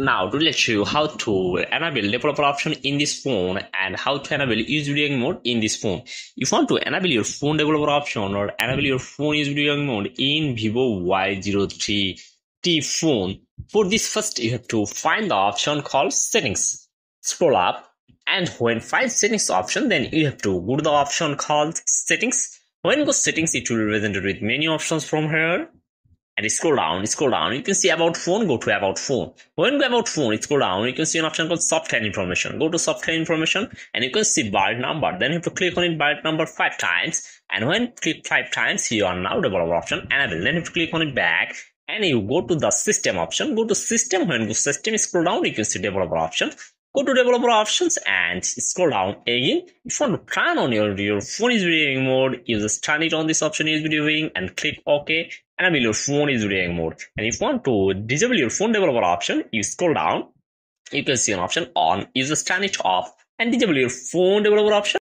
Now to let you how to enable developer option in this phone and how to enable USB debugging mode in this phone. If you want to enable your phone developer option or enable your phone USB debugging mode in Vivo Y03T phone, for this first you have to find the option called settings. Scroll up and when find settings option then you have to go to the option called settings. When go settings it will be presented with many options from here and scroll down, scroll down, you can see about phone, go to about phone. When go about phone, scroll down, you can see an option called software information. Go to software information and you can see build number. Then you have to click on it build number five times. And when click five times, you are now developer option enable. Then you have to click on it back and you go to the system option. Go to system. When go system, scroll down, you can see developer option. Go to developer options and scroll down again. If you want to turn on your, your phone is viewing mode, you just turn it on this option is viewing and click OK enable your phone is viewing mode. And if you want to disable your phone developer option, you scroll down, you can see an option on, just turn it off and disable your phone developer option